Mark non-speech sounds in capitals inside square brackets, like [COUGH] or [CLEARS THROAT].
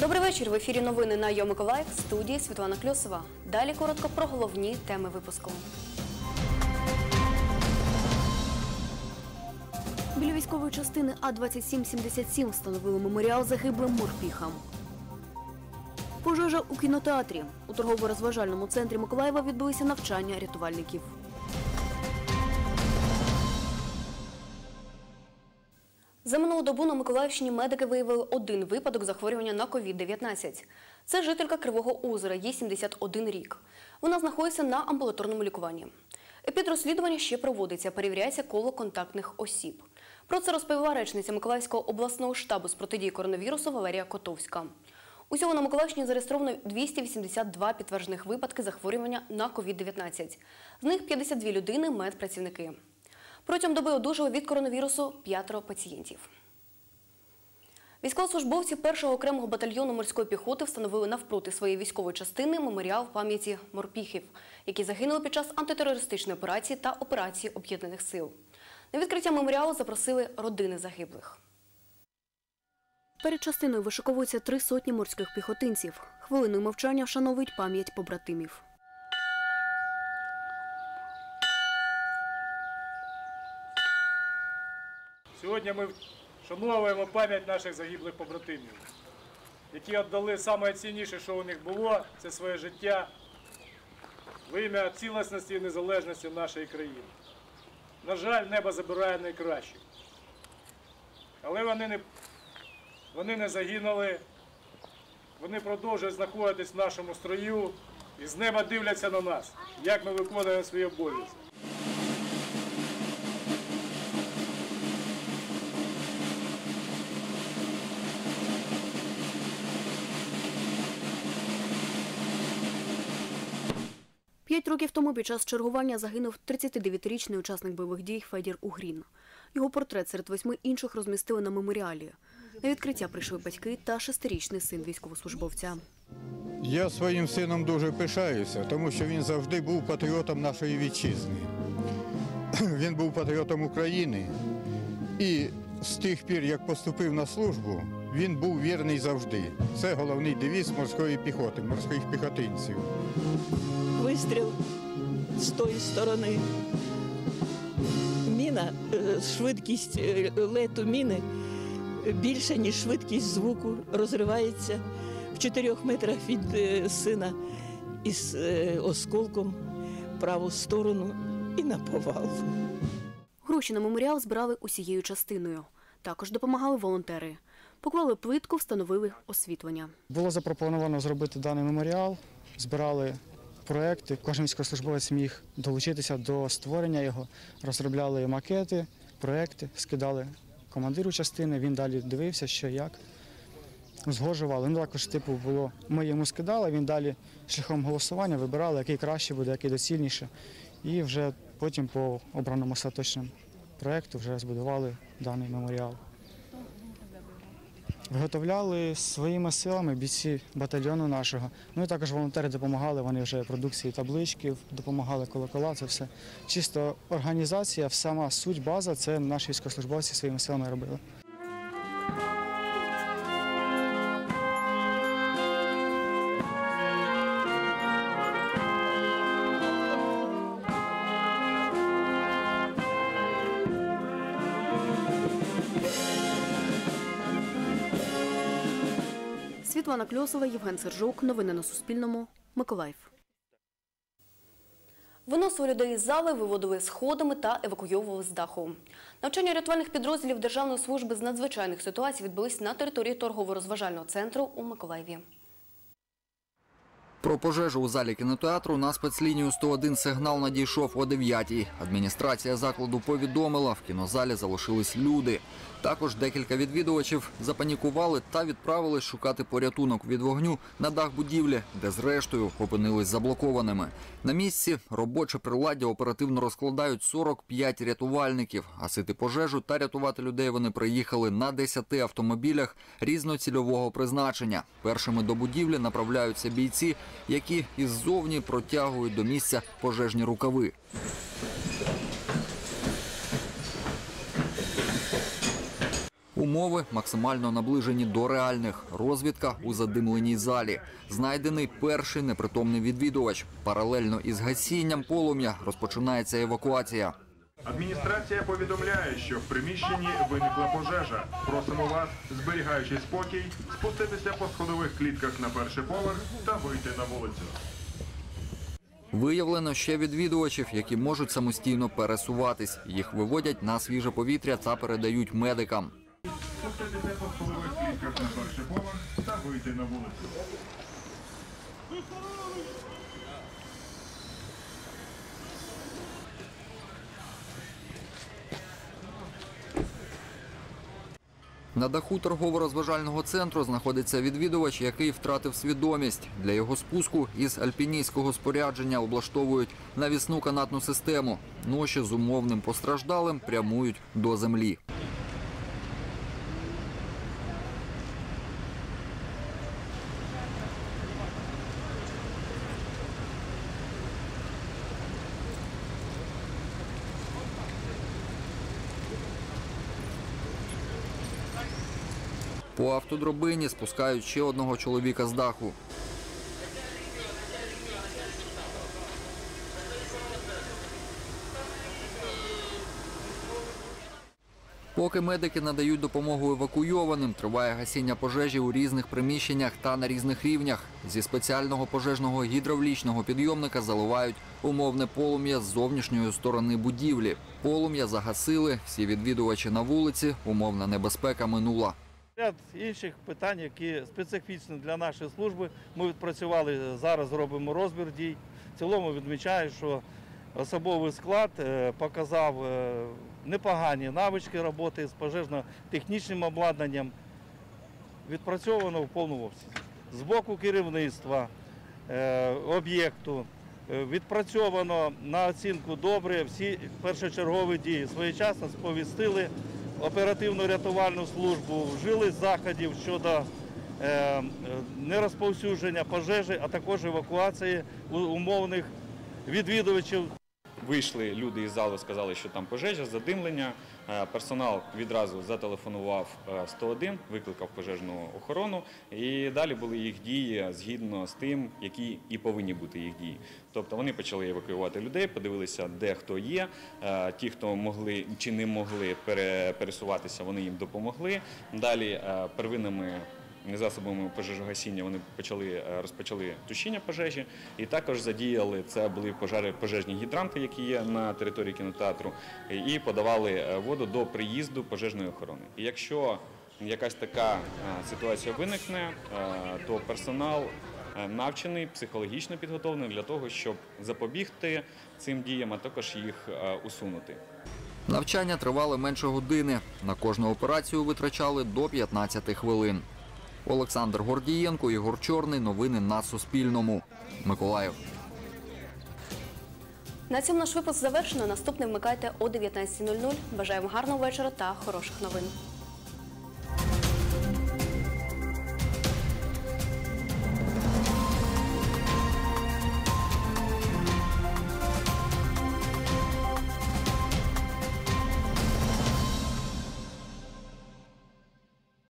Добрий вечір. В ефірі новини на Йо Миколаїв. Студії Світлана Кльосова. Далі коротко про головні теми випуску. Біля військової частини А2777 встановили меморіал загиблим морпіхам. Пожежа у кінотеатрі. У торгово-розважальному центрі Миколаєва відбулися навчання рятувальників. За минулу добу на Миколаївщині медики виявили один випадок захворювання на COVID-19. Це жителька Кривого озера, їй 71 рік. Вона знаходиться на амбулаторному лікуванні. Епідрозслідування ще проводиться, перевіряється коло контактних осіб. Про це розповіла речниця Миколаївського обласного штабу з протидії коронавірусу Валерія Котовська. Усього на Миколаївщині зареєстровано 282 підтверджених випадки захворювання на COVID-19. З них 52 людини – медпрацівники. Протягом доби одужало від коронавірусу п'ятеро пацієнтів. Військовослужбовці першого окремого батальйону морської піхоти встановили навпроти своєї військової частини меморіал пам'яті морпіхів, які загинули під час антитерористичної операції та операції об'єднаних сил. На відкриття меморіалу запросили родини загиблих. Перед частиною вишиковуються три сотні морських піхотинців. Хвилиною мовчання вшановують пам'ять побратимів. Сьогодні ми вшановуємо пам'ять наших загиблих побратимів, які віддали найцінніше, що у них було, це своє життя в ім'я цілісності і незалежності нашої країни. На жаль, небо забирає найкращих. Але вони не, вони не загинули, вони продовжують знаходитись в нашому строю і з неба дивляться на нас, як ми виконуємо свої обов'язки. П'ять років тому під час чергування загинув 39-річний учасник бойових дій Федір Угрін. Його портрет серед восьми інших розмістили на меморіалі. На відкриття прийшли батьки та шестирічний син військовослужбовця. Я своїм сином дуже пишаюся, тому що він завжди був патріотом нашої вітчизни. [CLEARS THROAT] Він був патріотом України. І з тих пір, як поступив на службу, він був вірний завжди. Це головний девіз морської піхоти, морських піхотинців. вистріл з тої сторони. Міна, е, швидкість е, лету міни більша, ніж швидкість звуку, розривається в чотирьох метрах від е, сина із осколком в праву сторону і на повал. Гроші на меморіал збирали усією частиною. Також допомагали волонтери. Поклали плитку, встановили освітлення. Було запропоновано зробити даний меморіал, збирали проекти. Кожен військовослужбовець міг долучитися до створення його, розробляли макети, проекти, скидали командиру частини. Він далі дивився, що як. Узгоджували. Ну також типу було. Ми йому скидали, він далі шляхом голосування вибирали, який краще буде, який доцільніше. І вже потім по обраному остаточному проекту вже збудували даний меморіал. Виготовляли своїми силами бійці батальйону нашого. Ну і також волонтери допомагали. Вони вже продукції таблички, допомагали колокола. Це все чисто організація, сама суть, база це наші військовослужбовці своїми силами робили. Світлана Кльосова, Євген Сержук. Новини на Суспільному. Миколаїв. Виносили людей із зали, виводили сходами та евакуйовували з даху. Навчання рятувальних підрозділів Державної служби з надзвичайних ситуацій відбулись на території торгово-розважального центру у Миколаєві. Про пожежу у залі кінотеатру на спецлінію 101 сигнал надійшов о 9-й. Адміністрація закладу повідомила, в кінозалі залишились люди. Також декілька відвідувачів запанікували та відправились шукати порятунок від вогню на дах будівлі, де зрештою опинились заблокованими. На місці робоче приладдя оперативно розкладають 45 рятувальників. Гасити пожежу та рятувати людей вони приїхали на 10 автомобілях різноцільового призначення. Першими до будівлі направляються бійці, які іззовні протягують до місця пожежні рукави. Умови максимально наближені до реальних. Розвідка у задимленій залі. Знайдений перший непритомний відвідувач. Паралельно із гасінням полум'я розпочинається евакуація. Адміністрація повідомляє, що в приміщенні виникла пожежа. Просимо вас, зберігаючи спокій, спуститися по сходових клітках на перший поверх та вийти на вулицю. Виявлено ще відвідувачів, які можуть самостійно пересуватись. Їх виводять на свіже повітря та передають медикам. Спуститися по сходових клітках на перший поверх та вийти на вулицю. На даху торгово-розважального центру знаходиться відвідувач, який втратив свідомість. Для його спуску із альпінійського спорядження облаштовують навісну канатну систему. Ноші з умовним постраждалим прямують до землі. По автодробині спускають ще одного чоловіка з даху. Поки медики надають допомогу евакуйованим, триває гасіння пожежі у різних приміщеннях та на різних рівнях. Зі спеціального пожежного гідравлічного підйомника заливають умовне полум'я з зовнішньої сторони будівлі. Полум'я загасили, всі відвідувачі на вулиці, умовна небезпека минула. Ряд інших питань, які специфічні для нашої служби. Ми відпрацювали зараз, робимо розбір дій. В цілому відмічаю, що особовий склад е, показав е, непогані навички роботи з пожежно-технічним обладнанням. Відпрацьовано в повному обсязі. З боку керівництва е, об'єкту відпрацьовано на оцінку добре. Всі першочергові дії своєчасно сповістили оперативно-рятувальну службу, вжили заходів щодо е, нерозповсюдження пожежі, а також евакуації умовних відвідувачів Вийшли люди із залу, сказали, що там пожежа, задимлення. Е, Персонал відразу зателефонував е, 101, викликав пожежну охорону, і далі були їх дії згідно з тим, які і повинні бути їх дії. Тобто вони почали евакуювати людей, подивилися, де хто є. Е, Ті, хто могли чи не могли пере- пересуватися, вони їм допомогли. Далі е, первинними засобами пожежогасіння вони почали е, розпочали тушіння пожежі, і також задіяли це були пожежі, пожежні гідранти, які є на території кінотеатру, і подавали е, воду до приїзду пожежної охорони. І якщо якась така е, ситуація виникне, то персонал навчений, психологічно підготовлений для того, щоб запобігти цим діям, а також їх усунути. Навчання тривали менше години. На кожну операцію витрачали до 15 хвилин. Олександр Гордієнко, Ігор Чорний. Новини на Суспільному. Миколаїв. На цьому наш випуск завершено. Наступний вмикайте о 19.00. Бажаємо гарного вечора та хороших новин.